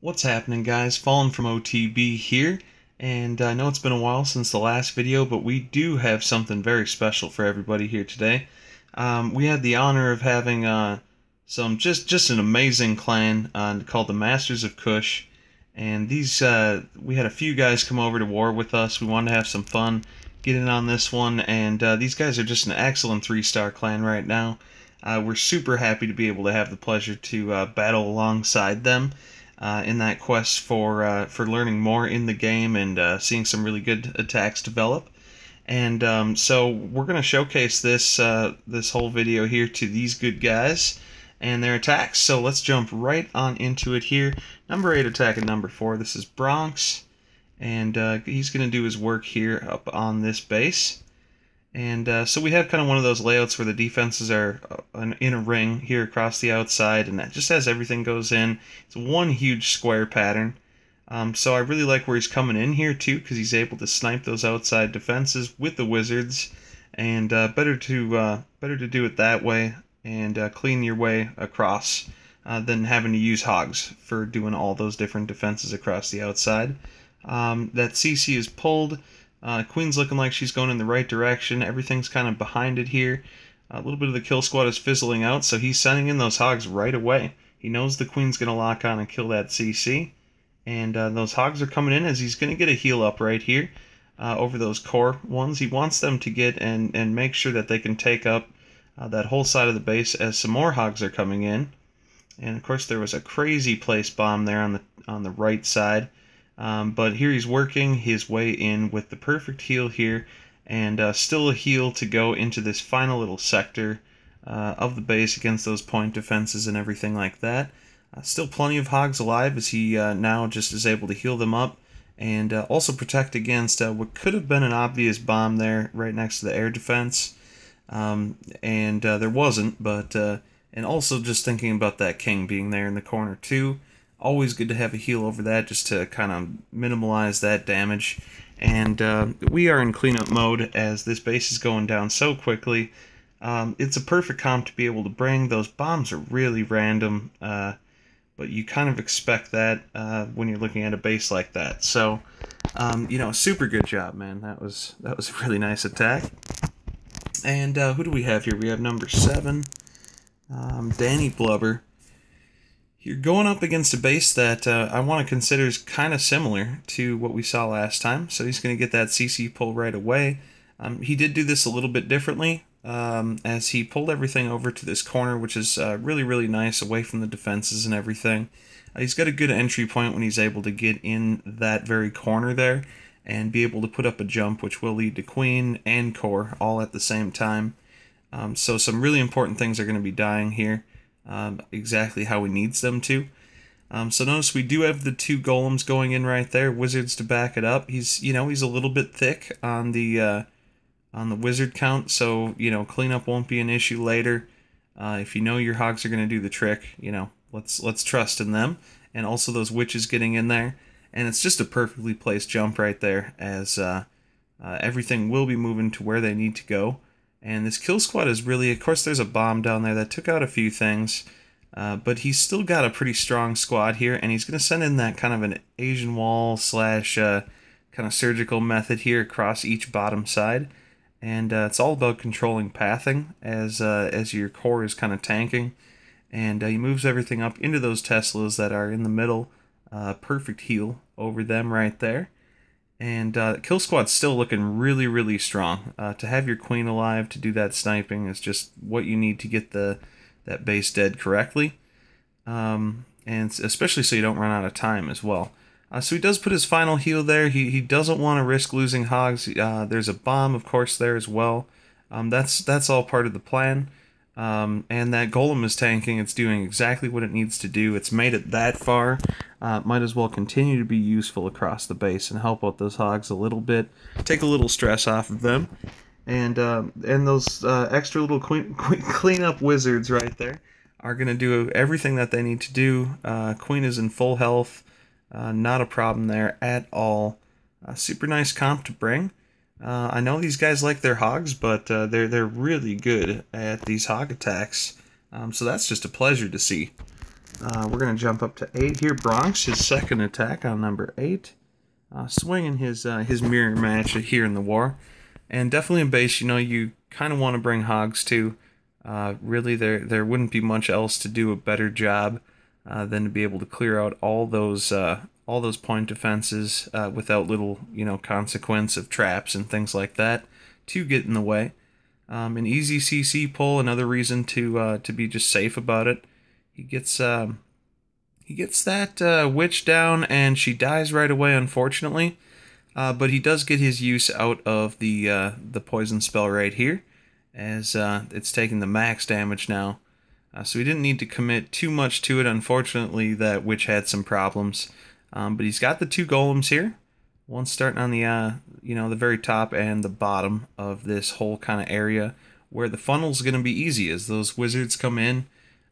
What's happening guys? Fallen from OTB here, and I know it's been a while since the last video, but we do have something very special for everybody here today. Um, we had the honor of having uh, some just just an amazing clan uh, called the Masters of Kush, and these uh, we had a few guys come over to war with us. We wanted to have some fun, get in on this one, and uh, these guys are just an excellent three-star clan right now. Uh, we're super happy to be able to have the pleasure to uh, battle alongside them uh, in that quest for uh, for learning more in the game and uh, seeing some really good attacks develop. And um, so we're going to showcase this uh, this whole video here to these good guys and their attacks. So let's jump right on into it here. Number eight attack and number four. This is Bronx, and uh, he's going to do his work here up on this base. And uh, so we have kind of one of those layouts where the defenses are uh, in a ring here across the outside, and that just as everything goes in, it's one huge square pattern. Um, so I really like where he's coming in here too, because he's able to snipe those outside defenses with the wizards, and uh, better to uh, better to do it that way and uh, clean your way across uh, than having to use hogs for doing all those different defenses across the outside. Um, that CC is pulled. Uh, Queen's looking like she's going in the right direction. Everything's kind of behind it here. A little bit of the kill squad is fizzling out, so he's sending in those hogs right away. He knows the Queen's going to lock on and kill that CC. And uh, those hogs are coming in as he's going to get a heal up right here uh, over those core ones. He wants them to get and, and make sure that they can take up uh, that whole side of the base as some more hogs are coming in. And of course there was a crazy place bomb there on the on the right side. Um, but here he's working his way in with the perfect heal here, and uh, still a heal to go into this final little sector uh, of the base against those point defenses and everything like that. Uh, still plenty of hogs alive as he uh, now just is able to heal them up and uh, also protect against uh, what could have been an obvious bomb there right next to the air defense. Um, and there wasn't, but and also just thinking about that king being there in the corner too always good to have a heal over that just to kind of minimize that damage. And uh, we are in cleanup mode as this base is going down so quickly. Um, it's a perfect comp to be able to bring. Those bombs are really random, uh, but you kind of expect that uh, when you're looking at a base like that. So, um, you know, super good job, man. That was that was a really nice attack. And uh, who do we have here? We have number seven, um, Danny Blubber. You're going up against a base that uh, I want to consider is kind of similar to what we saw last time. So he's going to get that CC pull right away. Um, he did do this a little bit differently um, as he pulled everything over to this corner, which is uh, really, really nice away from the defenses and everything. Uh, he's got a good entry point when he's able to get in that very corner there and be able to put up a jump, which will lead to queen and core all at the same time. Um, so some really important things are going to be dying here um, exactly how he needs them to. Um, so notice we do have the two golems going in right there, wizards to back it up. He's you know he's a little bit thick on the uh, on the wizard count, so you know cleanup won't be an issue later. Uh, if you know your hogs are going to do the trick, you know let's let's trust in them, and also those witches getting in there, and it's just a perfectly placed jump right there as uh, uh everything will be moving to where they need to go. And this kill squad is really, of course, there's a bomb down there that took out a few things, uh, but he's still got a pretty strong squad here, and he's going to send in that kind of an Asian wall slash uh, kind of surgical method here across each bottom side. And uh, it's all about controlling pathing as uh, as your core is kind of tanking, and uh, he moves everything up into those Teslas that are in the middle. Uh, perfect heal over them right there. And uh, Kill Squad's still looking really, really strong. Uh, to have your queen alive to do that sniping is just what you need to get the that base dead correctly. Um, and especially so you don't run out of time as well. Uh, so he does put his final heal there. He, he doesn't want to risk losing hogs. Uh, there's a bomb, of course, there as well. Um, that's that's all part of the plan. Um, and that golem is tanking. It's doing exactly what it needs to do. It's made it that far. Uh, might as well continue to be useful across the base and help out those hogs a little bit. Take a little stress off of them. And uh, and those uh, extra little queen, cleanup wizards right there are going to do everything that they need to do. Uh, queen is in full health. Uh, not a problem there at all. super nice comp to bring. Uh, I know these guys like their hogs, but uh, they're they're really good at these hog attacks. Um, so that's just a pleasure to see. Uh, we're going to jump up to 8 here. Bronx, his second attack on number 8. Uh, swinging his uh, his mirror match here in the war. And definitely in base, you know, you kind of want to bring hogs to. Uh, really, there there wouldn't be much else to do a better job than to be able to clear out all those all those point defenses uh, without little you know consequence of traps and things like that to get in the way. Um, an easy CC pull, another reason to uh, to be just safe about it. He gets um, he gets that uh, witch down, and she dies right away, unfortunately. Uh, but he does get his use out of the uh, the poison spell right here, as uh, it's taking the max damage now. Uh, so he didn't need to commit too much to it. Unfortunately, that witch had some problems. Um, but he's got the two golems here. One starting on the uh, you know the very top and the bottom of this whole kind of area where the funnel's going to be easy as those wizards come in.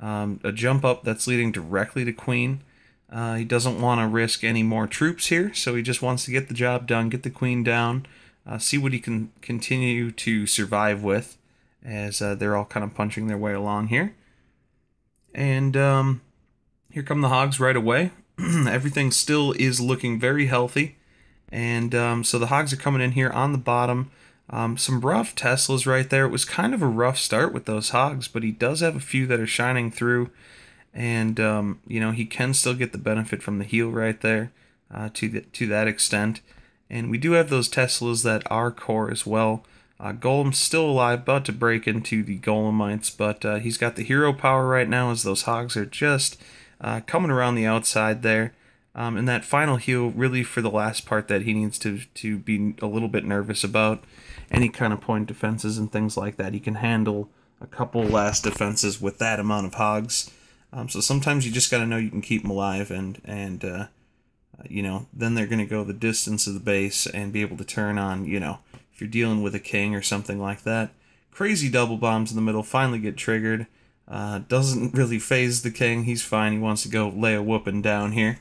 Um, a jump up that's leading directly to queen. Uh, he doesn't want to risk any more troops here, so he just wants to get the job done, get the queen down, uh, see what he can continue to survive with as uh, they're all kind of punching their way along here. And um, here come the hogs right away. Everything still is looking very healthy. And um, so the hogs are coming in here on the bottom. Um, some rough Teslas right there. It was kind of a rough start with those hogs, but he does have a few that are shining through. And, um, you know, he can still get the benefit from the heal right there uh, to, the, to that extent. And we do have those Teslas that are core as well. Uh, Golem's still alive, about to break into the Golemites, but uh, he's got the hero power right now as those hogs are just uh, coming around the outside there. Um, and that final heal, really for the last part that he needs to, to be a little bit nervous about. Any kind of point defenses and things like that. He can handle a couple last defenses with that amount of hogs. Um, so sometimes you just got to know you can keep them alive and, and uh, you know, then they're going to go the distance of the base and be able to turn on, you know, if you're dealing with a king or something like that. Crazy double bombs in the middle finally get triggered. Uh, doesn't really faze the king. He's fine. He wants to go lay a whooping down here.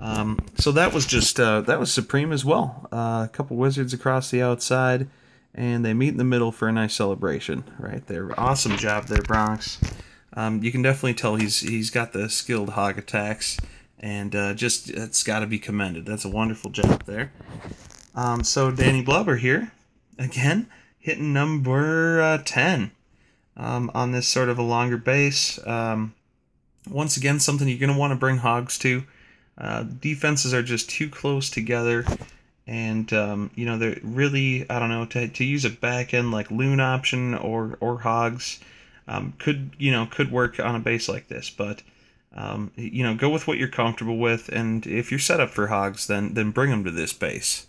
Um, so that was just uh, that was supreme as well. Uh, a couple wizards across the outside, and they meet in the middle for a nice celebration right there. Awesome job there, Bronx. Um, you can definitely tell he's he's got the skilled hog attacks, and uh, just it's got to be commended. That's a wonderful job there. Um, so Danny Blubber here again hitting number uh, ten um, on this sort of a longer base. Um, once again, something you're going to want to bring hogs to. Uh, defenses are just too close together, and um, you know they're really I don't know to, to use a back end like loon option or or hogs um, could you know could work on a base like this, but um, you know go with what you're comfortable with, and if you're set up for hogs, then then bring them to this base.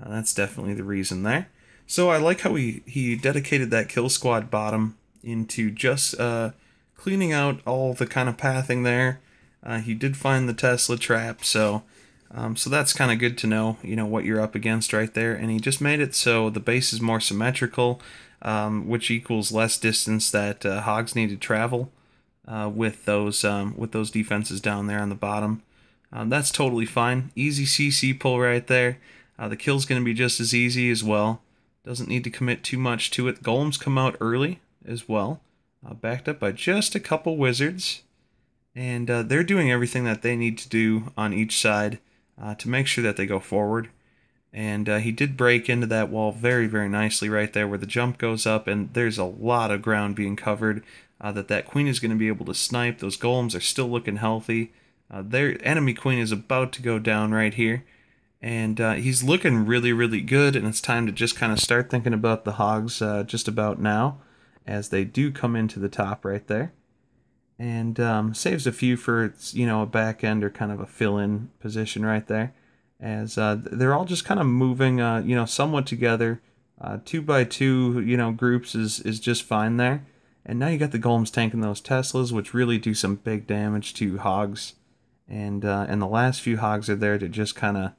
Uh, that's definitely the reason there. So I like how he he dedicated that kill squad bottom into just uh, cleaning out all the kind of pathing there. Uh, he did find the Tesla trap, so um, so that's kind of good to know, you know, what you're up against right there. And he just made it so the base is more symmetrical, um, which equals less distance that uh, Hogs need to travel uh, with those um, with those defenses down there on the bottom. Um, that's totally fine. Easy CC pull right there. Uh, the kill's going to be just as easy as well. Doesn't need to commit too much to it. Golems come out early, as well, uh, backed up by just a couple wizards. And uh, they're doing everything that they need to do on each side uh, to make sure that they go forward. And uh, he did break into that wall very, very nicely right there where the jump goes up, and there's a lot of ground being covered uh, that that queen is going to be able to snipe. Those golems are still looking healthy. Uh, their enemy queen is about to go down right here. And uh, he's looking really, really good, and it's time to just kind of start thinking about the hogs just about now as they do come into the top right there. And um, saves a few for, you know, a back end or kind of a fill-in position right there. As uh, they're all just kind of moving, uh, you know, somewhat together. Uh, two by two, you know, groups is, is just fine there. And now you got the golems tanking those Teslas, which really do some big damage to hogs. And uh, and the last few hogs are there to just kind of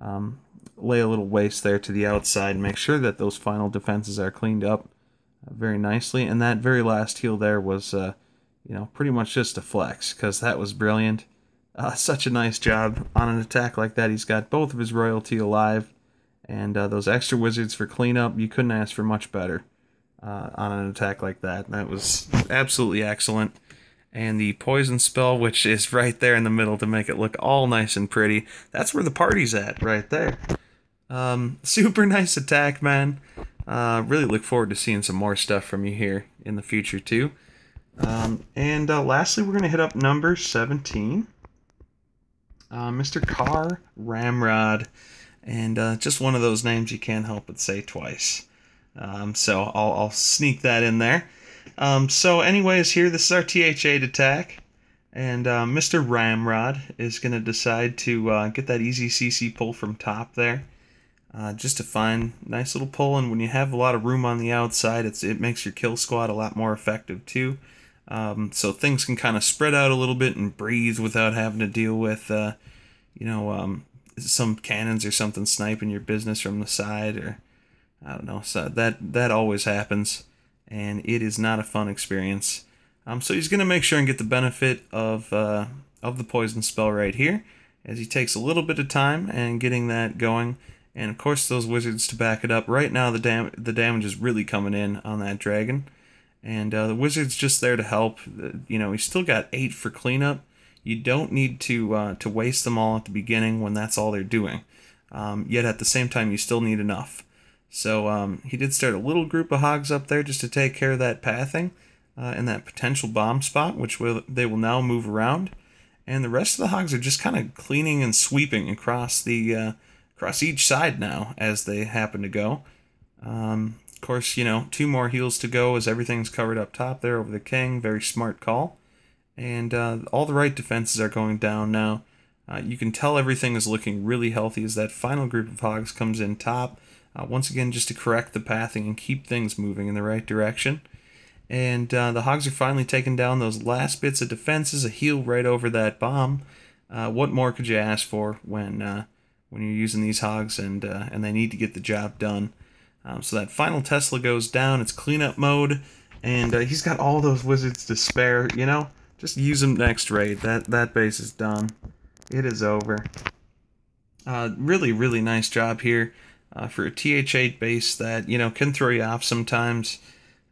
um, lay a little waste there to the outside make sure that those final defenses are cleaned up very nicely. And that very last heal there was, uh, you know, pretty much just a flex because that was brilliant. Uh, such a nice job on an attack like that. He's got both of his royalty alive, and uh, those extra wizards for cleanup. You couldn't ask for much better uh, on an attack like that. That was absolutely excellent. and the poison spell, which is right there in the middle to make it look all nice and pretty. That's where the party's at, right there. Um, super nice attack, man. Uh, really look forward to seeing some more stuff from you here in the future, too. Um, and uh, lastly, we're going to hit up number 17. Uh, Mr. Carr Ramrod. And uh, just one of those names you can't help but say twice. Um, so I'll, I'll, sneak that in there. Um, so, anyways, here, this is our TH8 attack. And uh, Mr. Ramrod is going to decide to uh, get that easy CC pull from top there. Uh, just a fine, nice little pull. And when you have a lot of room on the outside, it's, it makes your kill squad a lot more effective too. Um, so things can kind of spread out a little bit and breathe without having to deal with, uh, you know, um, some cannons or something sniping your business from the side or I don't know. So that that always happens, and it is not a fun experience. Um, so he's gonna make sure and get the benefit of uh, of the poison spell right here, as he takes a little bit of time and getting that going. And of course, those wizards to back it up. Right now, the dam the damage is really coming in on that dragon, and uh, the wizard's just there to help. You know, he's still got eight for cleanup. You don't need to uh, to waste them all at the beginning when that's all they're doing. Um, yet at the same time, you still need enough. So um, he did start a little group of hogs up there just to take care of that pathing uh, and that potential bomb spot, which will, they will now move around. And the rest of the hogs are just kind of cleaning and sweeping across the uh, across each side now as they happen to go. Um, of course, you know, two more heals to go as everything's covered up top there over the king. Very smart call. And uh, all the right defenses are going down now. Uh, you can tell everything is looking really healthy as that final group of hogs comes in top. Uh, once again, just to correct the pathing and keep things moving in the right direction. And uh, the hogs are finally taking down those last bits of defenses, a heal right over that bomb. Uh, what more could you ask for when uh, when you're using these hogs and uh, and they need to get the job done. Um, so that final Tesla goes down. It's cleanup mode, and uh, he's got all those wizards to spare. You know, just use them next raid. That that base is done. It is over. Uh, really, really nice job here uh, for a TH8 base that you know can throw you off sometimes.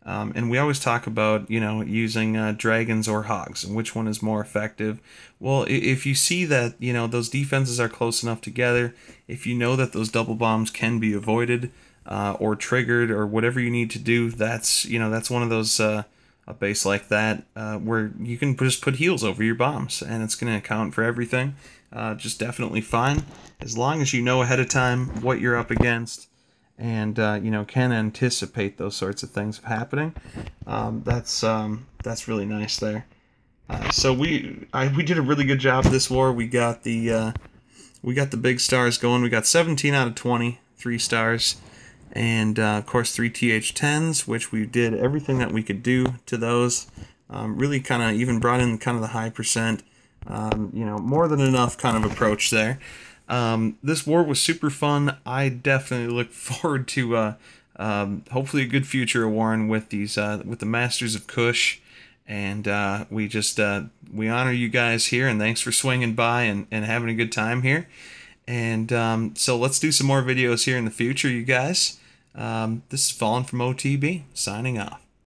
Um, and we always talk about, you know, using uh, dragons or hogs and which one is more effective. Well, if you see that, you know, those defenses are close enough together, if you know that those double bombs can be avoided uh, or triggered or whatever you need to do, that's, you know, that's one of those, uh, a base like that uh, where you can just put heals over your bombs and it's going to account for everything. Uh, just definitely fine as long as you know ahead of time what you're up against and uh, you know can anticipate those sorts of things happening. Um, that's um, that's really nice there. Uh, so we I, we did a really good job this war. We got the uh, we got the big stars going. We got 17 out of 20, three stars, and uh, of course three TH10s, which we did everything that we could do to those. Um, really kind of even brought in kind of the high percent. Um, you know, more than enough kind of approach there. Um, this war was super fun. I definitely look forward to uh, um, hopefully a good future of Warren with these uh, with the Masters of Kush. And uh, we just uh, we honor you guys here, and thanks for swinging by and, and having a good time here. And um, so let's do some more videos here in the future, you guys. Um, this is Fallen from OTB, signing off.